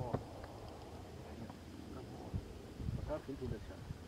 哦。看看，我看看，我看看，我看看，